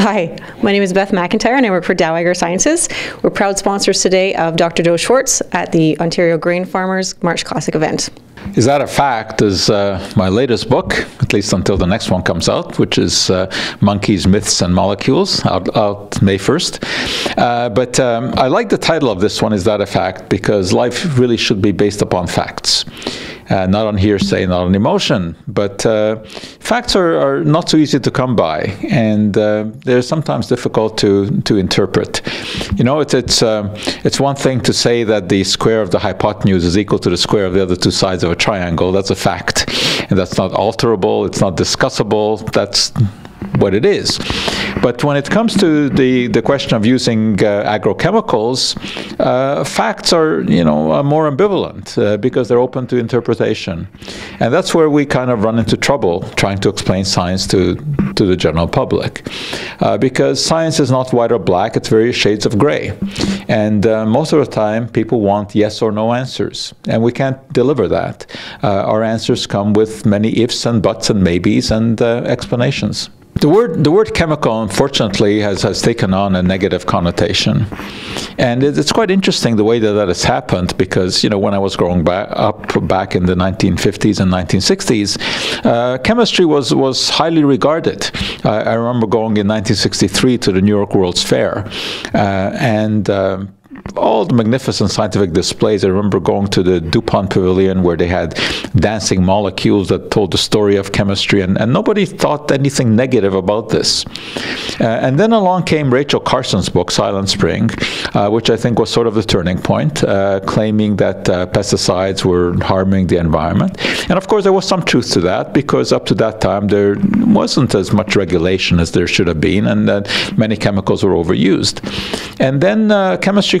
Hi, my name is Beth McIntyre and I work for Dow AgroSciences. We're proud sponsors today of Dr. Joe Schwarcz at the Ontario Grain Farmers March Classic event. Is that a fact? Is uh, my latest book, at least until the next one comes out, which is uh, Monkeys, Myths, and Molecules, out, out May 1st. Uh, but um, I like the title of this one, Is That a Fact? Because life really should be based upon facts uh, not on hearsay, not on emotion. But uh, facts are, are, not so easy to come by, and uh, they're sometimes difficult to, to interpret. You know, it's, it's, uh, it's one thing to say that the square of the hypotenuse is equal to the square of the other two sides of a triangle. That's a fact. And that's not alterable, it's not discussable. That's what it is. But when it comes to the, the question of using uh, agrochemicals, uh, facts are, you know, are more ambivalent uh, because they're open to interpretation. And that's where we kind of run into trouble trying to explain science to, to the general public. Uh, because science is not white or black, it's various shades of gray. And uh, most of the time, people want yes or no answers. And we can't deliver that. Uh, our answers come with many ifs and buts and maybes and explanations. The word, the word chemical, unfortunately, has, has taken on a negative connotation. And it, it's quite interesting the way that that has happened because, you know, when I was growing back, up back in the 1950s and 1960s, uh, chemistry was, was highly regarded. Uh, I remember going in 1963 to the New York World's Fair, uh, and um, all the magnificent scientific displays. I remember going to the DuPont Pavilion where they had dancing molecules that told the story of chemistry, and, and nobody thought anything negative about this. Uh, and then along came Rachel Carson's book, Silent Spring, uh, which I think was sort of the turning point, uh, claiming that uh, pesticides were harming the environment. And of course, there was some truth to that because up to that time there wasn't as much regulation as there should have been, and many chemicals were overused. And then uh, chemistry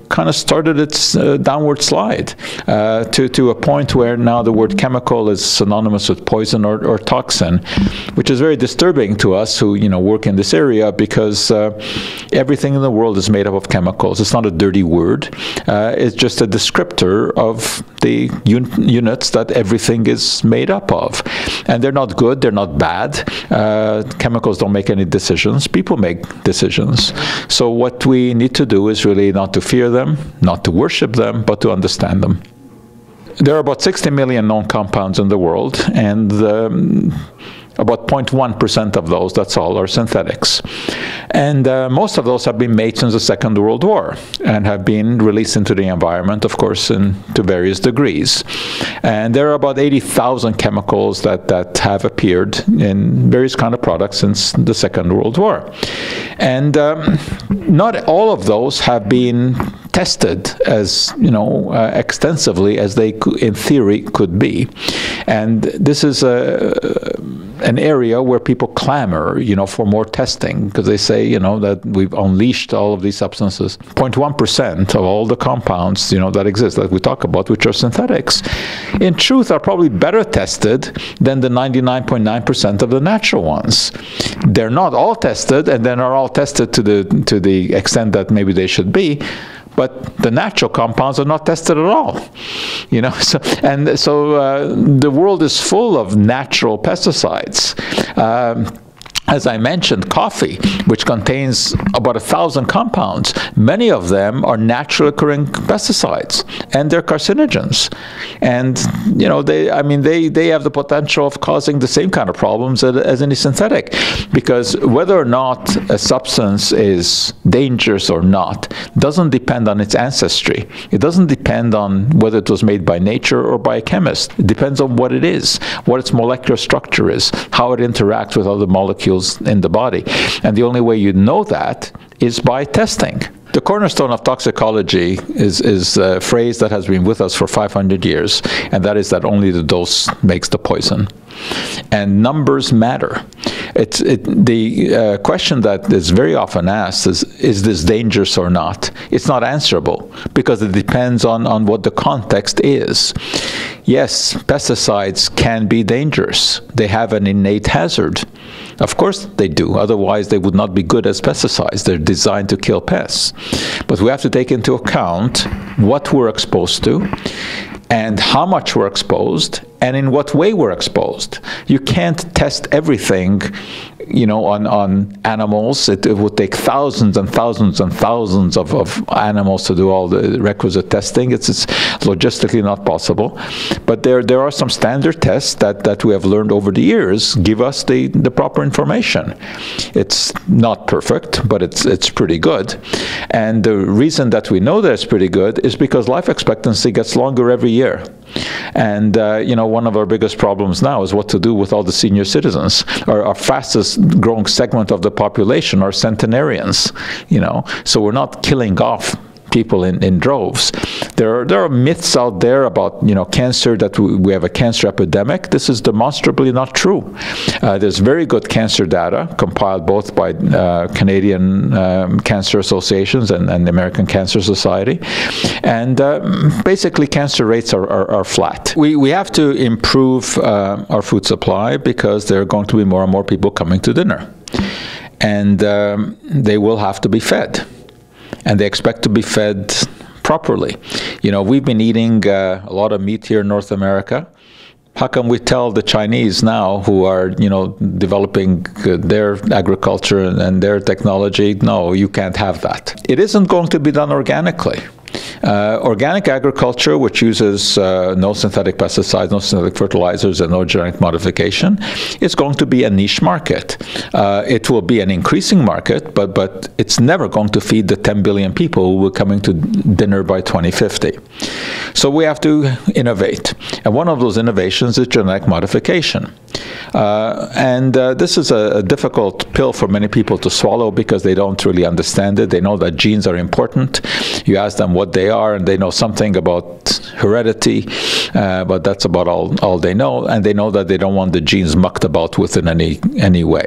kind of started its uh, downward slide uh, to, to a point where now the word chemical is synonymous with poison or, or toxin, which is very disturbing to us who you know work in this area because uh, everything in the world is made up of chemicals. It's not a dirty word. Uh, it's just a descriptor of the un units that everything is made up of. And they're not good, they're not bad. Uh, chemicals don't make any decisions, people make decisions. So what we need to do is really not to fear them, not to worship them, but to understand them. There are about 60 million known compounds in the world, and um, about 0.1% of those, that's all, are synthetics. And uh, most of those have been made since the Second World War and have been released into the environment, of course, in, to various degrees. And there are about 80,000 chemicals that, that have appeared in various kind of products since the Second World War. And um, not all of those have been tested as you know uh, extensively as they in theory could be and this is a an area where people clamor, you know, for more testing because they say, you know, that we've unleashed all of these substances. 0.1% of all the compounds, you know, that exist that we talk about, which are synthetics, in truth are probably better tested than the 99.9% of the natural ones. They're not all tested, and then are all tested to the to the extent that maybe they should be but the natural compounds are not tested at all. You know, so, and so uh, the world is full of natural pesticides. Um, as I mentioned, coffee, which contains about a thousand compounds, many of them are naturally occurring pesticides, and they're carcinogens. And you know, they, I mean, they they have the potential of causing the same kind of problems as, as any synthetic, because whether or not a substance is dangerous or not doesn't depend on its ancestry. It doesn't depend on whether it was made by nature or by a chemist. It depends on what it is, what its molecular structure is, how it interacts with other molecules in the body. And the only way you know that is by testing. The cornerstone of toxicology is, is a phrase that has been with us for 500 years, and that is that only the dose makes the poison. And numbers matter. It's, it, the uh, question that is very often asked is, is this dangerous or not? It's not answerable because it depends on, on what the context is. Yes, pesticides can be dangerous. They have an innate hazard. Of course they do, otherwise they would not be good as pesticides. They're designed to kill pests. But we have to take into account what we're exposed to and how much we're exposed and in what way we're exposed. You can't test everything you know, on, on animals. It, it would take thousands and thousands and thousands of, of animals to do all the requisite testing. It's, it's logistically not possible. But there, there are some standard tests that, that we have learned over the years give us the, the proper information. It's not perfect, but it's, it's pretty good. And the reason that we know that it's pretty good is because life expectancy gets longer every year. And uh, you know, one of our biggest problems now is what to do with all the senior citizens. Our, our, fastest growing segment of the population are centenarians. You know, so we're not killing off people in, in droves. There are, there are myths out there about you know cancer that we, we have a cancer epidemic. This is demonstrably not true. Uh, there's very good cancer data compiled both by uh, Canadian um, Cancer Associations and, and, the American Cancer Society, and uh, basically cancer rates are, are, are, flat. We, we have to improve uh, our food supply because there are going to be more and more people coming to dinner, and um, they will have to be fed and they expect to be fed properly. You know, we've been eating uh, a lot of meat here in North America. How come we tell the Chinese now, who are you know developing uh, their agriculture and their technology, no, you can't have that? It isn't going to be done organically. Uh, organic agriculture, which uses uh, no synthetic pesticides, no synthetic fertilizers, and no genetic modification, is going to be a niche market. Uh, it will be an increasing market, but, but it's never going to feed the 10 billion people who will coming to dinner by 2050. So we have to innovate. And one of those innovations is genetic modification. Uh, and uh, this is a, a, difficult pill for many people to swallow because they don't really understand it. They know that genes are important. You ask them what they are, and they know something about heredity, uh, but that's about all, all they know. And they know that they don't want the genes mucked about with in any, any way.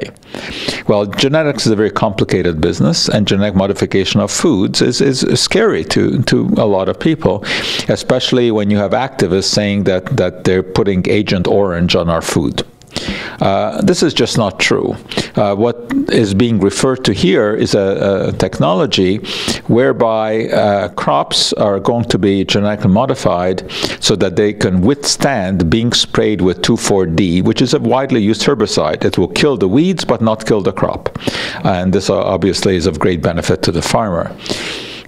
Well, genetics is a very complicated business, and genetic modification of foods is, is scary to, to a lot of people, especially when you have activists saying that, that they're putting Agent Orange on our food. Uh, this is just not true. Uh, what is being referred to here is a, a technology whereby uh, crops are going to be genetically modified so that they can withstand being sprayed with 2,4-D, which is a widely used herbicide. It will kill the weeds but not kill the crop. And this obviously is of great benefit to the farmer.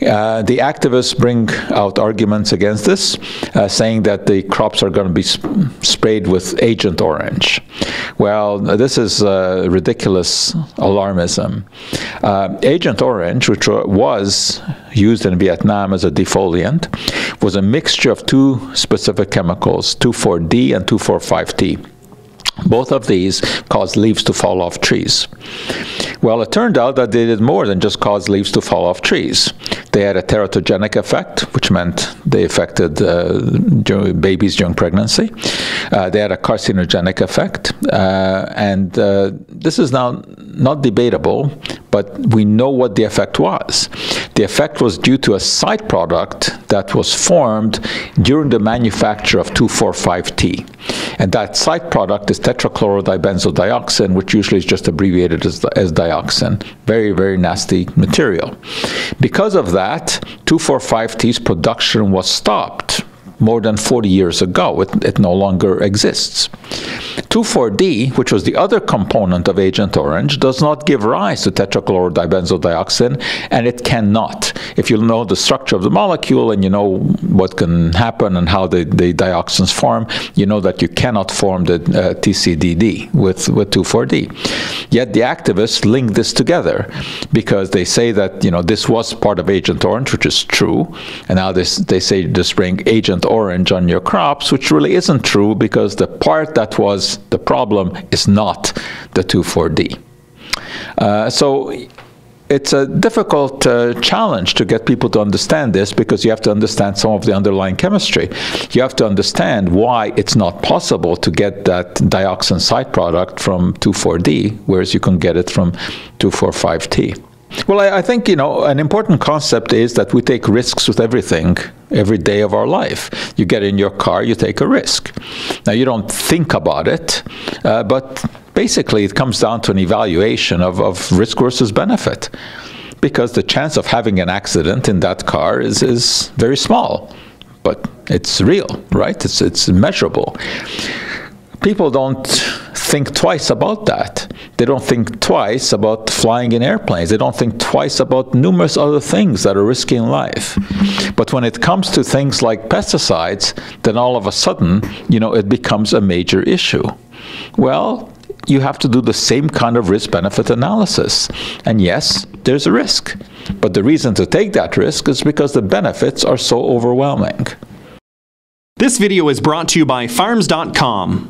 Uh, the activists bring out arguments against this, uh, saying that the crops are going to be sp sprayed with Agent Orange. Well, this is uh, ridiculous alarmism. Uh, Agent Orange, which was used in Vietnam as a defoliant, was a mixture of two specific chemicals, 2,4-D and 2,4,5-T. Both of these cause leaves to fall off trees. Well, it turned out that they did more than just cause leaves to fall off trees. They had a teratogenic effect, which meant they affected uh, babies during pregnancy. Uh, they had a carcinogenic effect. Uh, and uh, this is now not debatable, but we know what the effect was. The effect was due to a side product that was formed during the manufacture of 2,4,5-T. And that side product is tetrachlorodibenzodioxin, which usually is just abbreviated as, as dioxin. Very, very nasty material. Because of that, 2,4,5-T's production was stopped more than 40 years ago. It, it no longer exists. 2,4-D, which was the other component of Agent Orange, does not give rise to tetrachlorodibenzodioxin, and it cannot. If you know the structure of the molecule and you know what can happen and how the, the dioxins form, you know that you cannot form the uh, TCDD with, with 2,4-D. Yet the activists link this together because they say that you know this was part of Agent Orange, which is true, and now they, they say this bring Agent Orange on your crops, which really isn't true because the part that was the problem is not the 2,4-D. Uh, so it's a difficult uh, challenge to get people to understand this because you have to understand some of the underlying chemistry. You have to understand why it's not possible to get that dioxin side product from 2,4-D, whereas you can get it from 2,4,5-T. Well, I, I, think, you know, an important concept is that we take risks with everything every day of our life. You get in your car, you take a risk. Now, you don't think about it, uh, but basically it comes down to an evaluation of, of risk versus benefit because the chance of having an accident in that car is, is very small, but it's real, right? It's, it's measurable. People don't think twice about that. They don't think twice about flying in airplanes. They don't think twice about numerous other things that are risky in life. But when it comes to things like pesticides, then all of a sudden, you know, it becomes a major issue. Well, you have to do the same kind of risk benefit analysis. And yes, there's a risk. But the reason to take that risk is because the benefits are so overwhelming. This video is brought to you by Farms.com.